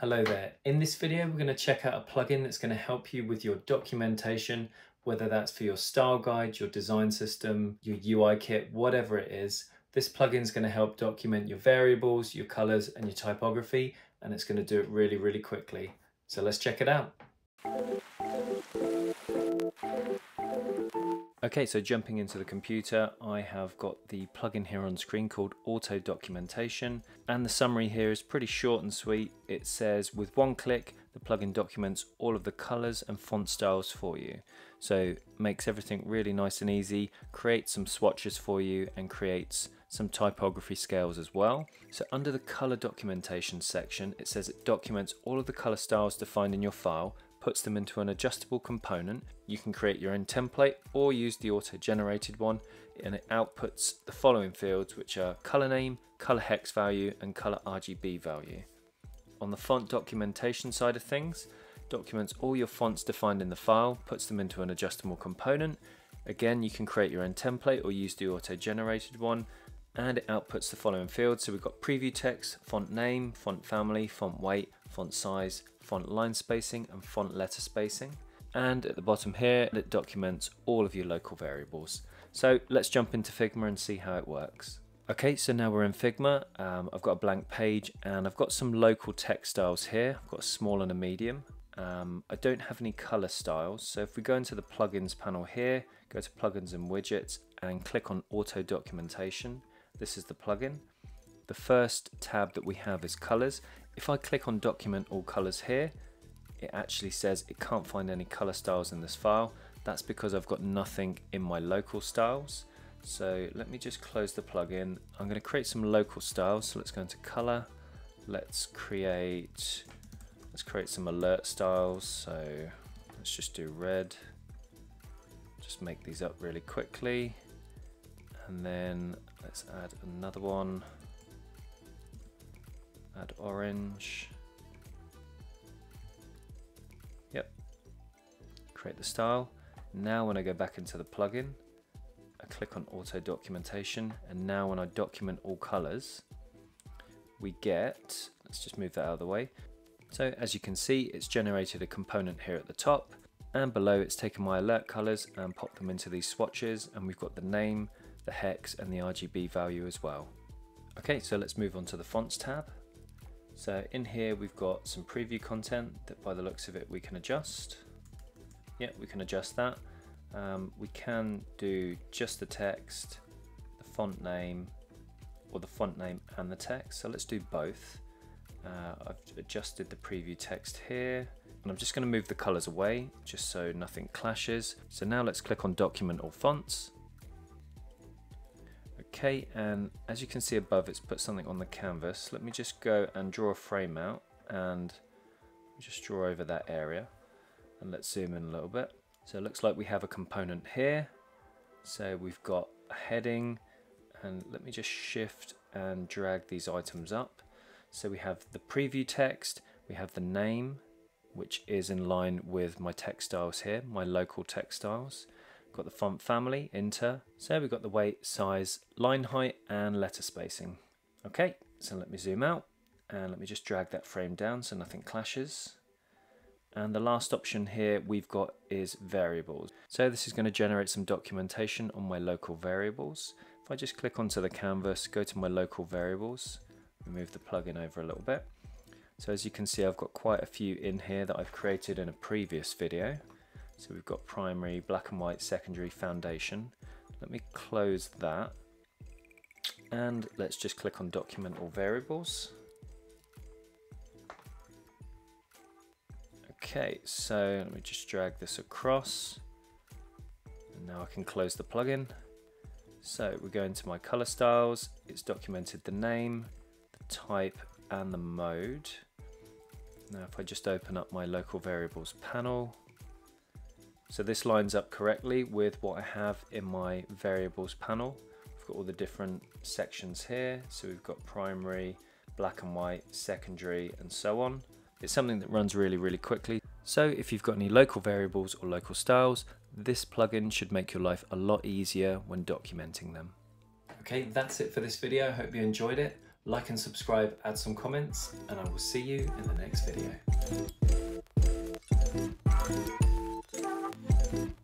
Hello there. In this video, we're going to check out a plugin that's going to help you with your documentation, whether that's for your style guide, your design system, your UI kit, whatever it is. This plugin is going to help document your variables, your colors, and your typography, and it's going to do it really, really quickly. So let's check it out. Okay, so jumping into the computer, I have got the plugin here on screen called Auto Documentation, and the summary here is pretty short and sweet. It says with one click, the plugin documents all of the colors and font styles for you. So makes everything really nice and easy, creates some swatches for you, and creates some typography scales as well. So under the color documentation section, it says it documents all of the color styles defined in your file puts them into an adjustable component. You can create your own template or use the auto-generated one and it outputs the following fields which are color name, color hex value and color RGB value. On the font documentation side of things, documents all your fonts defined in the file, puts them into an adjustable component. Again, you can create your own template or use the auto-generated one and it outputs the following fields. So we've got preview text, font name, font family, font weight, font size, font line spacing and font letter spacing. And at the bottom here, it documents all of your local variables. So let's jump into Figma and see how it works. Okay, so now we're in Figma. Um, I've got a blank page and I've got some local text styles here. I've got a small and a medium. Um, I don't have any color styles. So if we go into the plugins panel here, go to plugins and widgets and click on auto documentation. This is the plugin. The first tab that we have is colors. If I click on document all colors here, it actually says it can't find any color styles in this file. That's because I've got nothing in my local styles. So let me just close the plugin. I'm going to create some local styles. So let's go into color. Let's create let's create some alert styles. So let's just do red. Just make these up really quickly. And then let's add another one add orange. Yep. Create the style. Now when I go back into the plugin, I click on auto documentation and now when I document all colors, we get, let's just move that out of the way. So as you can see, it's generated a component here at the top and below it's taken my alert colors and popped them into these swatches and we've got the name, the hex and the RGB value as well. Okay, so let's move on to the fonts tab. So in here we've got some preview content that by the looks of it we can adjust. Yeah, we can adjust that. Um, we can do just the text, the font name, or the font name and the text. So let's do both. Uh, I've adjusted the preview text here and I'm just going to move the colors away just so nothing clashes. So now let's click on document or fonts Okay, and as you can see above, it's put something on the canvas. Let me just go and draw a frame out and just draw over that area. And let's zoom in a little bit. So it looks like we have a component here. So we've got a heading and let me just shift and drag these items up. So we have the preview text, we have the name, which is in line with my text styles here, my local text styles. Got the font family, enter. So we've got the weight, size, line height, and letter spacing. Okay, so let me zoom out and let me just drag that frame down so nothing clashes. And the last option here we've got is variables. So this is going to generate some documentation on my local variables. If I just click onto the canvas, go to my local variables, move the plugin over a little bit. So as you can see, I've got quite a few in here that I've created in a previous video. So we've got primary, black and white, secondary, foundation. Let me close that. And let's just click on document or variables. Okay, so let me just drag this across. And now I can close the plugin. So we go into my color styles. It's documented the name, the type, and the mode. Now if I just open up my local variables panel, so this lines up correctly with what I have in my variables panel. We've got all the different sections here. So we've got primary, black and white, secondary, and so on. It's something that runs really, really quickly. So if you've got any local variables or local styles, this plugin should make your life a lot easier when documenting them. Okay, that's it for this video. I hope you enjoyed it. Like and subscribe, add some comments, and I will see you in the next video. Thank you.